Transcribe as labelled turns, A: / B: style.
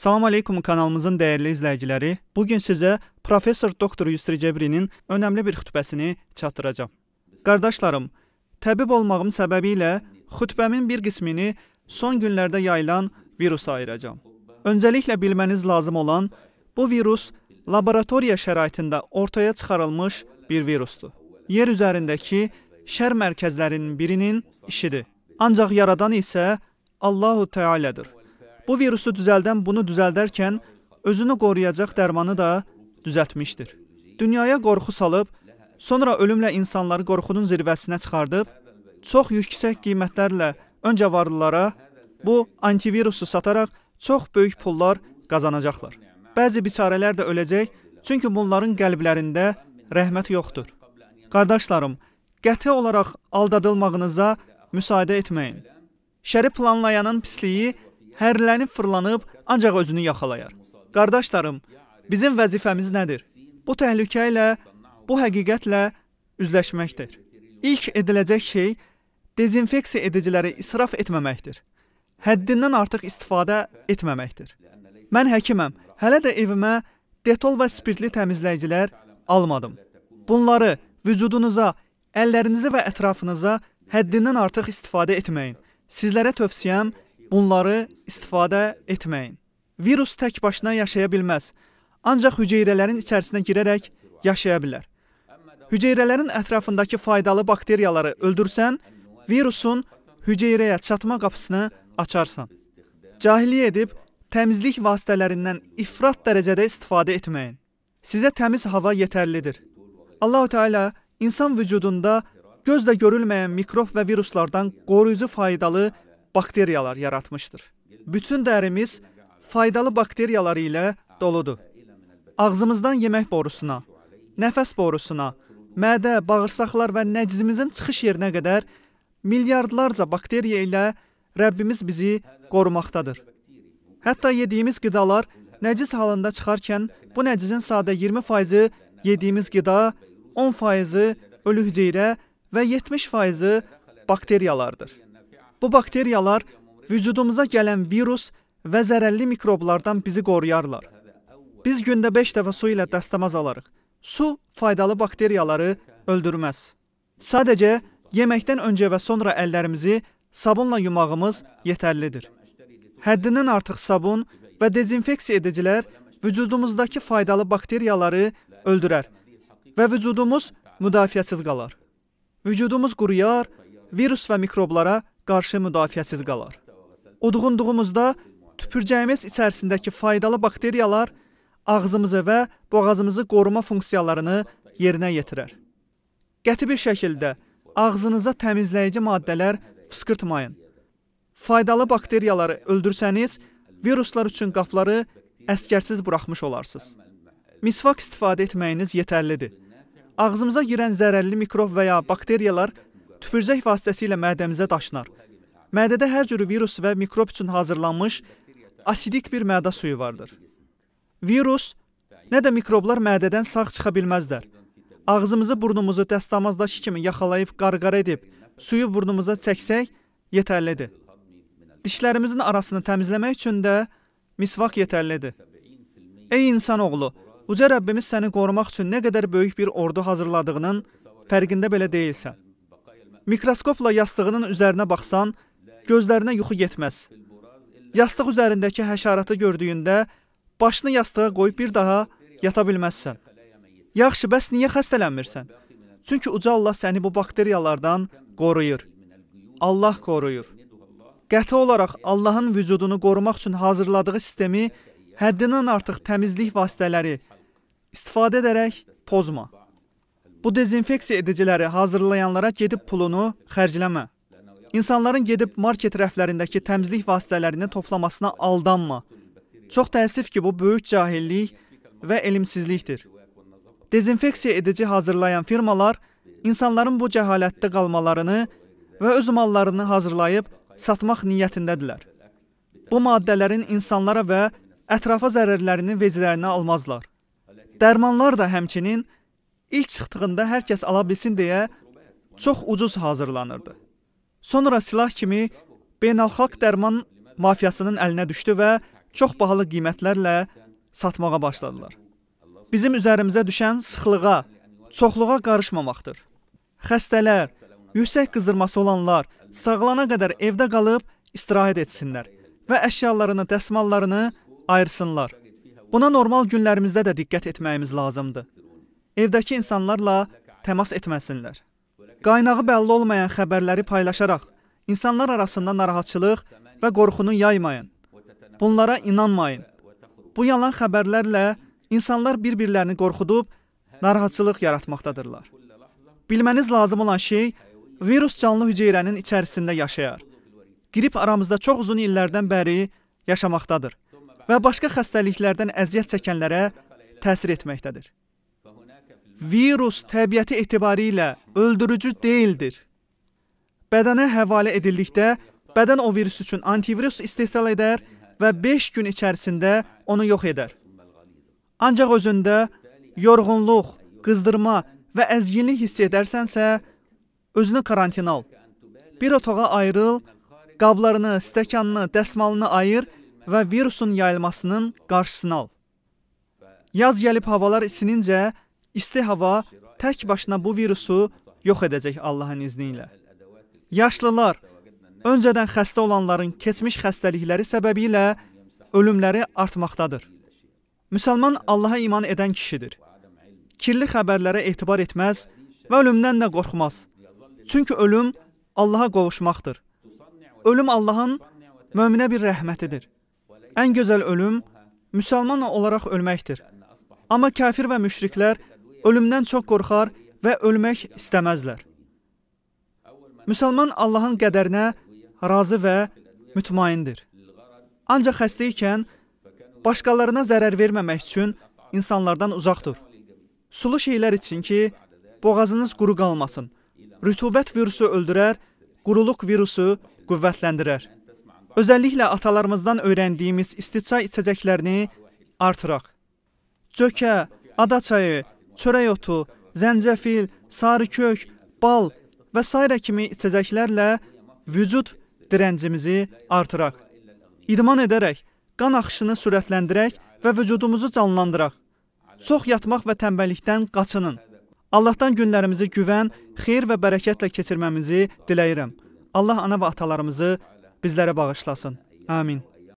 A: Salam aleykum kanalımızın dəyərli izləyiciləri. Bu gün sizə professor doktor Yusri Cəbrinin önəmli bir xutbəsini çatdıracağam. Qardaşlarım, təbib olmağım səbəbilə xutbəmin bir qismini son günlərdə yayılan virusa ayıracağam. Öncəliklə bilməniz lazım olan bu virus laboratoriya şəraitində ortaya çıxarılmış bir virusdur. Yer üzərindəki şər mərkəzlərinin birinin işidir. Ancaq yaradan isə Allahu Teala'dır. Bu virusu düzəldən bunu düzəldərkən özünü qoruyacaq dərmanı da düzəltmişdir. Dünyaya qorxu salıb, sonra ölümlə insanları qorxunun zirvəsinə çıxardıb, çox yüksək qiymətlərlə öncə varlılara bu antivirusu sataraq çox böyük pullar qazanacaqlar. Bəzi biçarələr də öləcək, çünki bunların qəlblərində rəhmət yoxdur. Qardaşlarım, qəti olaraq aldadılmağınıza müsaade etməyin. Şəri planlayanın pisliyi hərlənib fırlanıb ancaq özünü yaxalayar. Qardaşlarım, bizim vəzifəmiz nədir? Bu təhlükə ilə, bu həqiqətlə üzləşməkdir. İlk ediləcək şey dezinfeksiya ediciləri israf etməməkdir. Həddindən artıq istifadə etməməkdir. Mən həkiməm. Hələ də evimə detol və spirtli təmizləyicilər almadım. Bunları vücudunuza, əllərinizi və ətrafınıza həddindən artıq istifadə etməyin. Sizlərə tövsiyəm bunları istifadə etməyin. Virus tək başına yaşaya bilməz. Ancaq hüceyrələrin içərisinə girərək yaşaya bilər. Hüceyrələrin ətrafındakı faydalı bakteriyaları öldürsən, virusun hüceyrəyə çatma qapısını açarsan. Cahillik edib təmizlik vasitələrindən ifrat dərəcədə istifadə etməyin. Sizə təmiz hava yetərlidir. Allahu Teala insan vücudunda gözlə görülməyən mikrob və viruslardan qoruyucu faydalı bakteriyalar yaratmışdır. Bütün dərimiz faydalı bakteriyalar ilə doludur. Ağzımızdan yemək borusuna, nəfəs borusuna, mədə, bağırsaqlar və nəcizimizin çıxış yerinə qədər milyardlarca bakteriya ilə Rəbbimiz bizi qorumaqdadır. Hətta yediyimiz qidalar nəcis halında çıxarkən bu nəcizin sadə 20%-i yediyimiz qida, 10%-i ölü hüceyrə və 70%-i bakteriyalardır. Bu bakteriyalar vücudumuza gələn virus və zərərli mikroblardan bizi qoruyarlar. Biz gündə 5 dəfə su ilə dəstəmaz alarıq. Su faydalı bakteriyaları öldürməz. Sadəcə yeməkdən öncə və sonra əllərimizi sabunla yumağımız yetərlidir. Həddindən artıq sabun və dezinfeksiya edicilər vücudumuzdakı faydalı bakteriyaları öldürər və vücudumuz müdafiəsiz qalar. Vücudumuz quruyar, virus və mikroblara qarşı müdafiəsiz qalar. Udğunduğumuzda tüpürcəyimiz içərisindəki faydalı bakteriyalar ağzımızı və boğazımızı qoruma funksiyalarını yerinə yetirər. Qəti bir şəkildə ağzınıza təmizləyici maddələr fısqırtmayın. Faydalı bakteriyaları öldürsəniz, viruslar üçün qapıları əskərsiz buraxmış olarsınız. Misvak istifadə etməyiniz yetərlidir. Ağzımıza girən zərərli mikrob və ya bakteriyalar tüpürcək vasitəsilə mədəmizə daşınar. Mədədə hər cür virus və mikrob üçün hazırlanmış asidik bir mədə suyu vardır. Virus nə də mikroblar mədədən sağ çıxa bilməzlər. Ağzımızı, burnumuzu dəstəmazdakı kimi yaxalayıb qarqara edib suyu burnumuza çəksək yetərlidir. Dişlərimizin arasını təmizləmək üçün də misvak yetərlidir. Ey insan oğlu, uca Rəbbimiz səni qorumaq üçün nə qədər böyük bir ordu hazırladığının fərqində belə deyilsən. Mikroskopla yastığının üzərinə baxsan, gözlərinə yuxu getməz. Yastıq üzərindəki həşaratı gördüyündə başını yastığa qoyub bir daha yata bilməzsən. Yaxşı, bəs niyə xəstələnmirsən? Çünki uca Allah səni bu bakteriyalardan qoruyur. Allah qoruyur. Qəti olaraq Allahın vücudunu qorumaq üçün hazırladığı sistemi həddindən artıq təmizlik vasitələri istifadə edərək pozma. Bu dezinfeksiya ediciləri hazırlayanlara gedib pulunu xərcləmə. İnsanların gedib market rəflərindəki təmizlik vasitələrini toplamasına aldanma. Çox təəssüf ki, bu böyük cahillik və elmsizlikdir. Dezinfeksiya edici hazırlayan firmalar insanların bu cəhalətdə qalmalarını və öz mallarını hazırlayıb satmaq niyyətindədirlər. Bu maddələrin insanlara və ətrafa zərərlərini veclərinə almazlar. Dərmanlar da həmçinin ilk çıxdığında hər kəs ala bilsin deyə çox ucuz hazırlanırdı. Sonra silah kimi beynəlxalq dərman mafiyasının əlinə düşdü və çox bahalı qiymətlərlə satmağa başladılar. Bizim üzərimizə düşən sıxlığa, çoxluğa qarışmamaqdır. Xəstələr, yüksək qızdırması olanlar sağalana qədər evdə qalıb istirahət etsinlər və əşyalarını, dəsmallarını ayırsınlar. Buna normal günlərimizdə də diqqət etməyimiz lazımdır. Evdəki insanlarla təmas etməsinlər. Qaynağı bəlli olmayan xəbərləri paylaşaraq insanlar arasında narahatçılıq və qorxunu yaymayın. Bunlara inanmayın. Bu yalan xəbərlərlə insanlar bir-birlərini qorxudub narahatçılıq yaratmaqdadırlar. Bilməniz lazım olan şey virus canlı hüceyrənin içərisində yaşayar. Qrip aramızda çox uzun illərdən bəri yaşamaqdadır və başqa xəstəliklərdən əziyyət çəkənlərə təsir etməkdədir. Virus təbiəti etibarilə öldürücü deyildir. Bədənə həvalə edildikdə bədən o virus üçün antivirus istehsal edər və 5 gün içərisində onu yox edər. Ancaq özündə yorğunluq, qızdırma və əzginlik hiss edərsənsə, özünü karantina al. Bir otağa ayrıl, qablarını, stəkanını, dəsmalını ayır və virusun yayılmasının qarşısını al. Yaz gəlib havalar isinincə, isti hava tək başına bu virusu yox edəcək Allahın izni ilə. Yaşlılar, öncədən xəstə olanların keçmiş xəstəlikləri səbəbilə ölümləri artmaqdadır. Müsəlman Allaha iman edən kişidir. Kirli xəbərlərə etibar etməz və ölümdən də qorxmaz. Çünki ölüm Allaha qovuşmaqdır. Ölüm Allahın möminə bir rəhmətidir. Ən gözəl ölüm müsəlman olaraq ölməkdir. Amma kafir və müşriklər ölümdən çox qorxar və ölmək istəməzlər. Müsəlman Allahın qədərinə razı və mütmaindir. Ancaq xəstə ikən başqalarına zərər verməmək üçün insanlardan uzaq dur. Sulu şeylər için ki, boğazınız quru qalmasın. Rütubət virusu öldürər, quruluq virusu qüvvətləndirər. Özəlliklə atalarımızdan öyrəndiyimiz isti çay içəcəklərini artıraq. Cökə, ada çayı, çörək otu, zəncəfil, sarı kök, bal və s. kimi içəcəklərlə vücud dirəncimizi artıraq. İdman edərək, qan axışını sürətləndirək və vücudumuzu canlandıraq. Çox yatmaq və tənbəllikdən qaçının. Allahdan günlərimizi güvən, xeyir və bərəkətlə keçirməmizi diləyirəm. Allah ana və atalarımızı bizlərə bağışlasın. Amin.